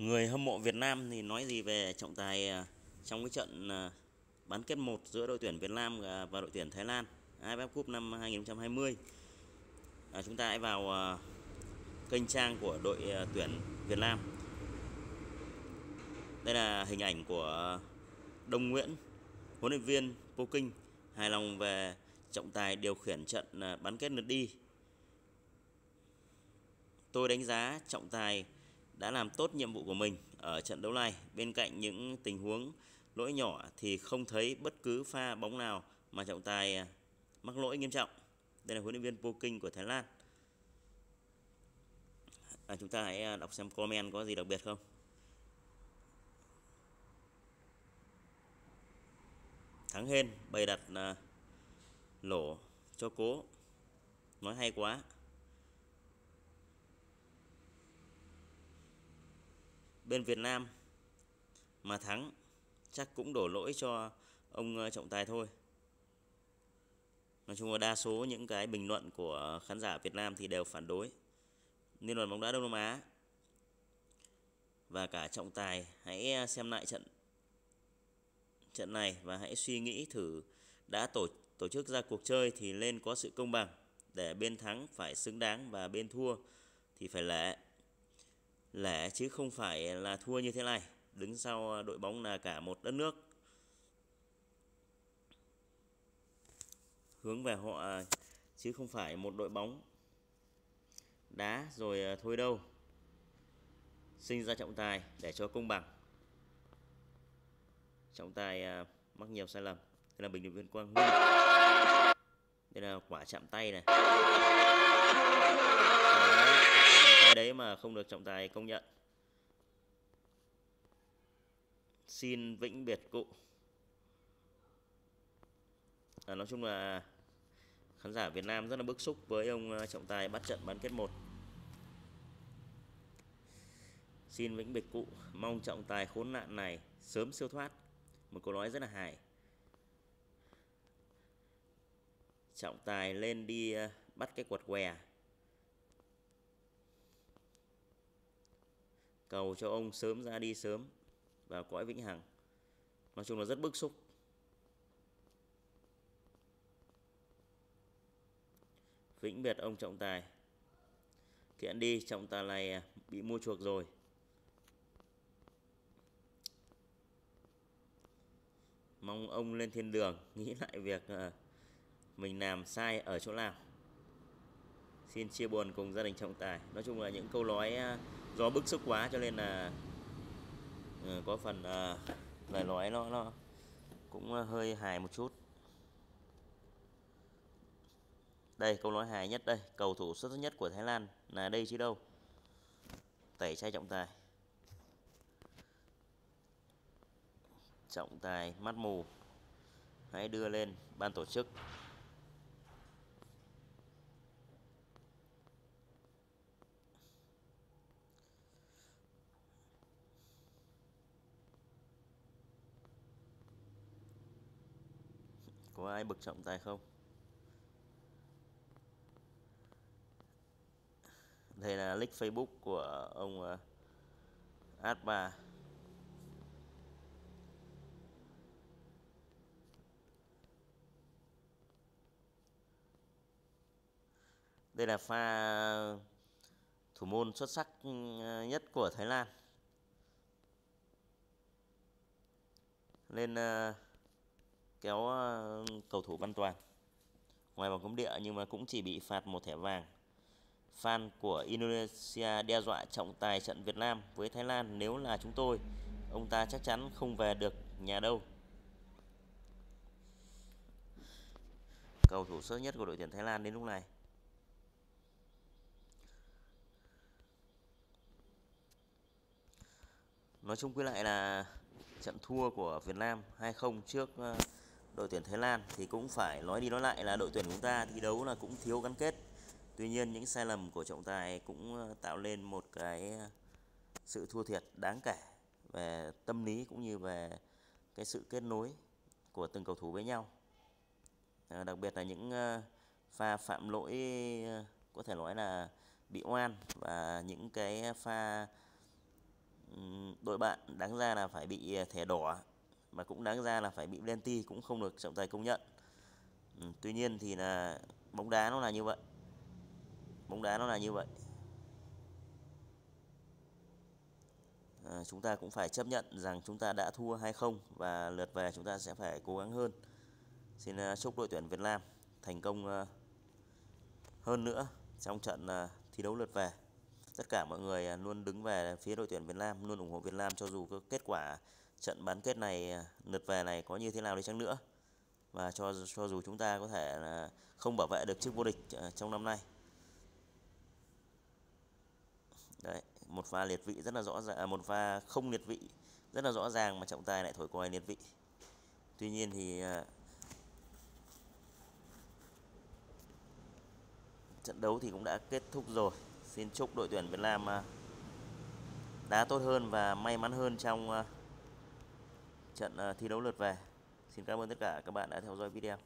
Người hâm mộ Việt Nam thì nói gì về trọng tài à, trong cái trận à, bán kết 1 giữa đội tuyển Việt Nam à, và đội tuyển Thái Lan AFF Cup năm 2020. À, chúng ta hãy vào kênh trang của đội tuyển Việt Nam. Đây là hình ảnh của Đông Nguyễn, huấn luyện viên Poking Kinh hài lòng về trọng tài điều khiển trận bán kết lượt đi. Tôi đánh giá trọng tài đã làm tốt nhiệm vụ của mình ở trận đấu này. Bên cạnh những tình huống lỗi nhỏ thì không thấy bất cứ pha bóng nào mà trọng tài à, mắc lỗi nghiêm trọng. Đây là huấn luyện viên Poking của Thái Lan. À, chúng ta hãy à, đọc xem comment có gì đặc biệt không. Thắng hên bày đặt à, lỗ cho cố. Nói hay quá. Bên Việt Nam mà thắng chắc cũng đổ lỗi cho ông ờ, trọng tài thôi. Nói chung là đa số những cái bình luận của khán giả Việt Nam thì đều phản đối. Liên đoàn bóng đá Đông Nam Á và cả trọng tài hãy ờ, xem lại trận trận này và hãy suy nghĩ thử đã tổ tổ chức ra cuộc chơi thì nên có sự công bằng. Để bên thắng phải xứng đáng và bên thua thì phải lệ lẻ chứ không phải là thua như thế này. Đứng sau à, đội bóng là cả một đất nước. Hướng về họ à, chứ không phải một đội bóng đá, rồi à, thôi đâu. Sinh ra trọng tài để cho công bằng. Trọng tài mắc nhiều sai lầm. Đây là bình luận viên quang huy. Đây là quả chạm tay này không được trọng tài công nhận. Xin vĩnh biệt cụ. À, nói chung là khán giả Việt Nam rất là bức xúc với ông à, trọng tài bắt trận bán kết 1 xin vĩnh biệt cụ. Mong trọng tài khốn nạn này sớm siêu thoát. Một câu nói rất là hài. Trọng tài lên đi à, bắt cái quật què. Cầu cho ông sớm ra đi sớm vào cõi vĩnh hằng. Nói chung là rất bức xúc. Vĩnh biệt ông trọng tài. Kiện đi, trọng tài này à, bị mua chuộc rồi. Mong ông lên thiên đường, nghĩ lại việc à, mình làm sai ở chỗ nào. Xin chia buồn cùng gia đình trọng tài. Nói chung là những câu nói à, do bức xúc quá cho nên là ừ, có phần ờ, à, lời nói nó nó cũng ờ, hơi hài một chút. Đây câu nói hài nhất đây cầu thủ xuất sắc nhất của Thái Lan là đây chứ đâu? Tẩy chay trọng tài. Trọng tài mắt mù. Hãy đưa lên ban tổ chức. Có ai bực trọng tài không? Đây là nick facebook của ông uh, đây là pha thủ môn xuất sắc ừ, nhất của Thái Lan. Lên uh, kéo ờ, cầu thủ Văn Toàn ngoài vòng cấm địa nhưng mà cũng chỉ bị phạt một thẻ vàng. Fan của Indonesia đe dọa trọng tài trận Việt Nam với Thái Lan nếu là chúng tôi, ông ta chắc chắn không về được nhà đâu. Cầu thủ sớm nhất của đội tuyển Thái Lan đến lúc này. Nói chung quy lại là trận thua của Việt Nam 2-0 trước ờ, đội tuyển Thái Lan thì cũng phải nói đi nói lại là đội tuyển chúng ta thi đấu là cũng thiếu gắn kết. Tuy nhiên những sai lầm của trọng tài cũng ờ, tạo lên một cái ờ, sự thua thiệt đáng kể về tâm lý cũng như về cái sự kết nối của từng cầu thủ với nhau. À, đặc biệt là những pha phạm lỗi có thể nói là bị oan và những cái pha đội bạn đáng ra là phải bị thẻ đỏ mà cũng đáng ra là phải bị penalty cũng không được trọng tài công nhận. Ừ, tuy nhiên thì là bóng đá nó là như vậy. Bóng đá nó là như vậy. À, chúng ta cũng phải chấp nhận rằng chúng ta đã thua hay không và lượt về chúng ta sẽ phải cố gắng hơn. Xin uh, chúc đội tuyển Việt Nam thành công uh, hơn nữa trong trận uh, thi đấu lượt về. Tất cả mọi người luôn đứng về phía đội tuyển Việt Nam luôn ủng hộ Việt Nam cho dù kết quả trận bán kết này à, lượt về này có như thế nào đi chăng nữa? Và cho cho dù chúng ta có thể là không bảo vệ được chức vô địch à, trong năm nay. Đấy, một pha liệt vị rất là rõ ràng à, một pha không liệt vị rất là rõ ràng mà trọng tài lại thổi còi liệt vị. Tuy nhiên thì trận đấu thì cũng đã kết thúc rồi. Xin chúc đội tuyển Việt Nam đá tốt hơn và may mắn hơn trong trận ờ, thi đấu lượt về. Xin cảm ơn tất cả các bạn đã theo dõi video.